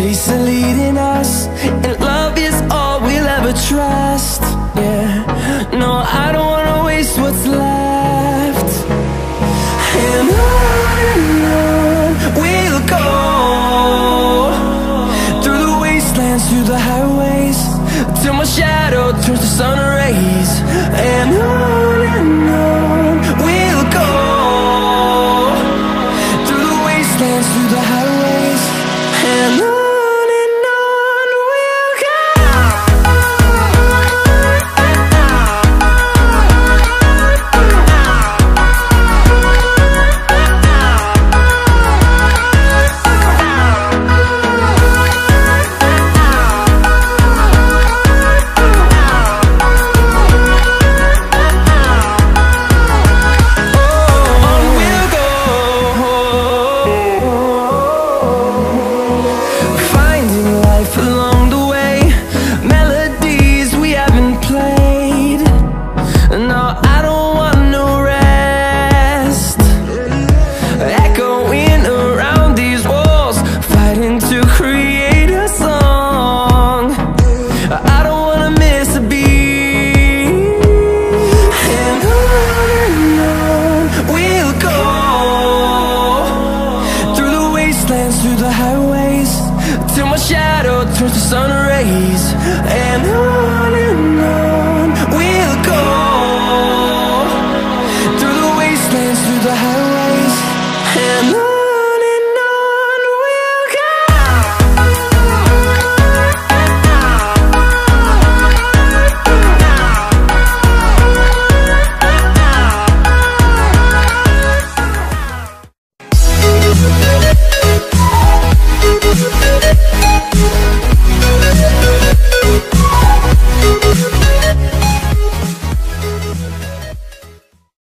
chase the leading us,